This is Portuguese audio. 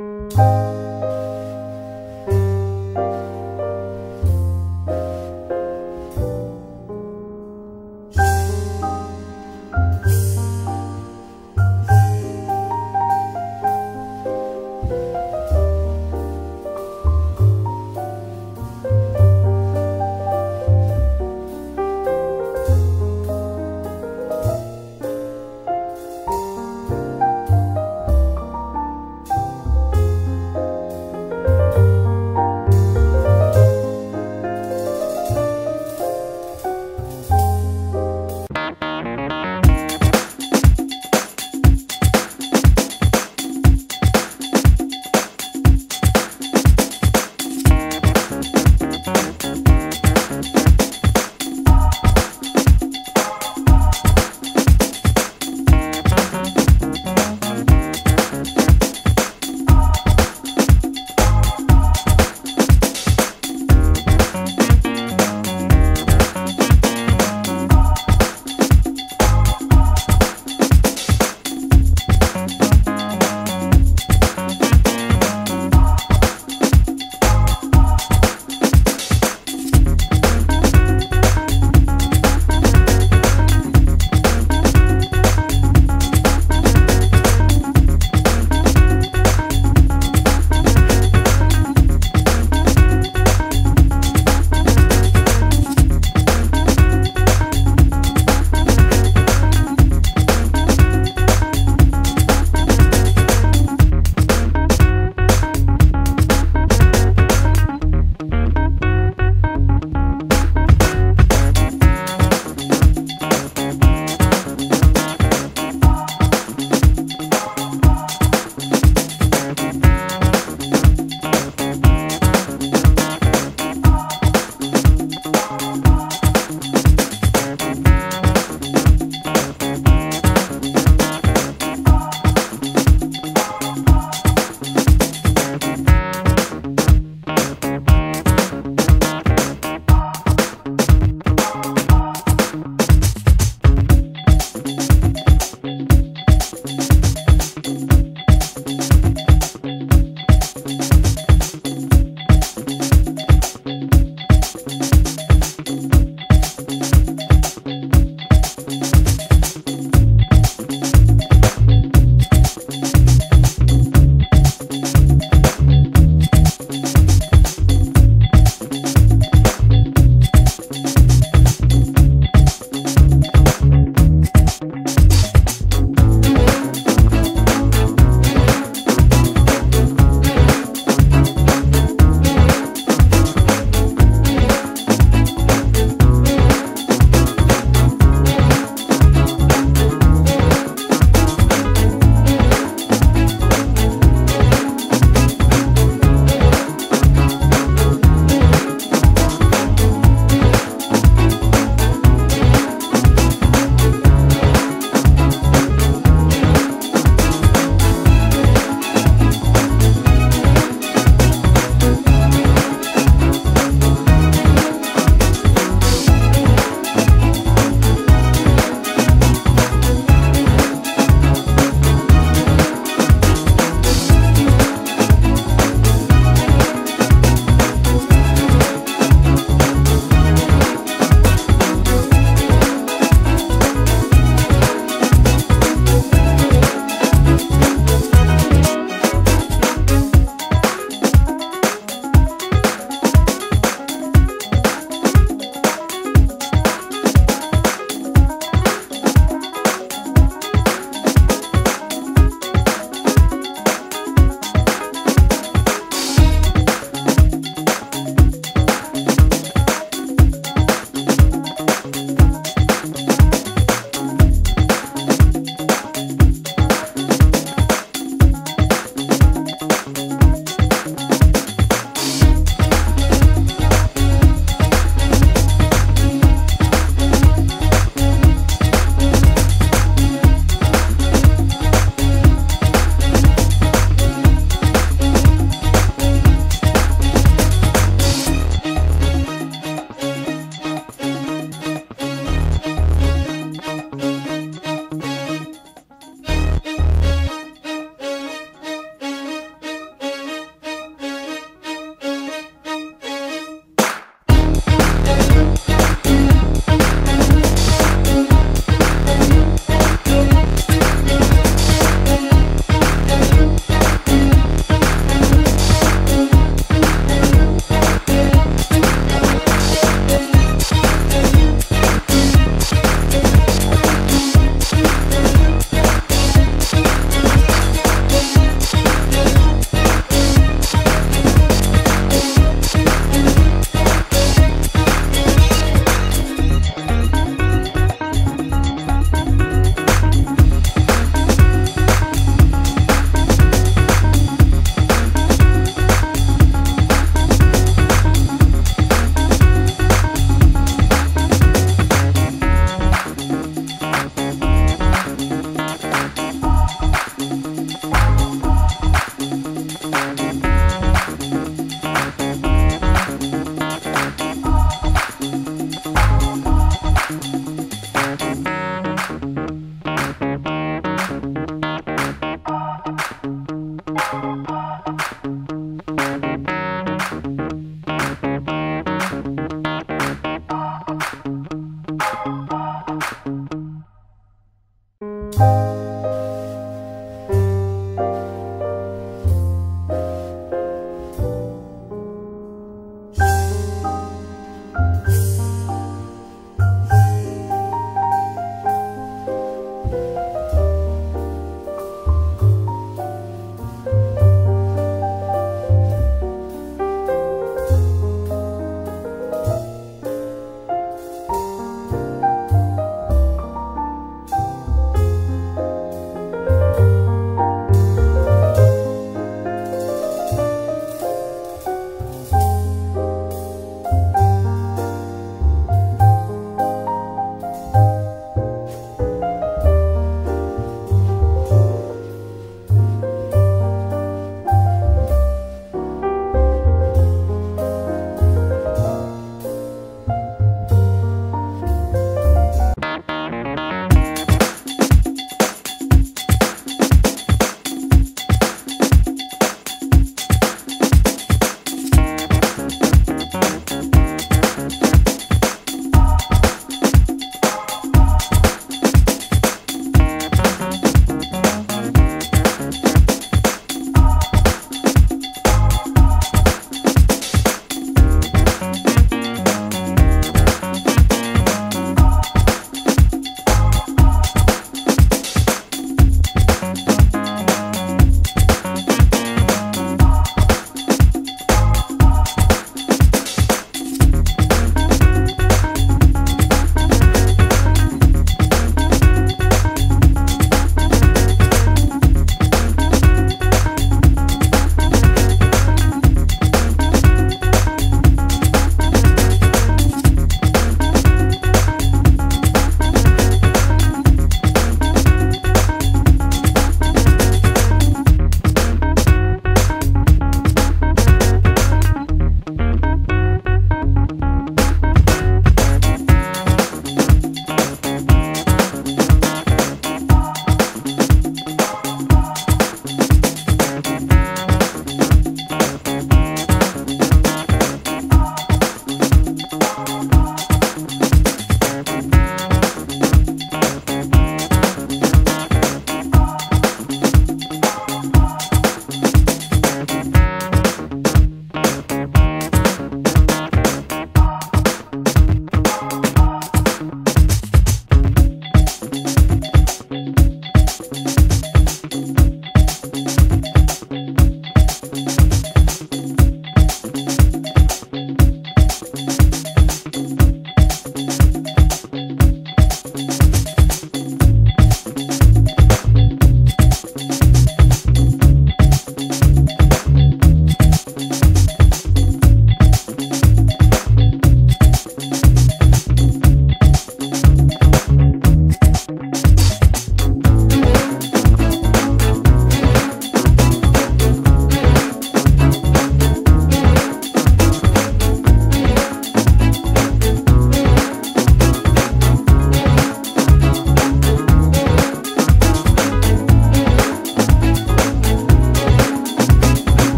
Música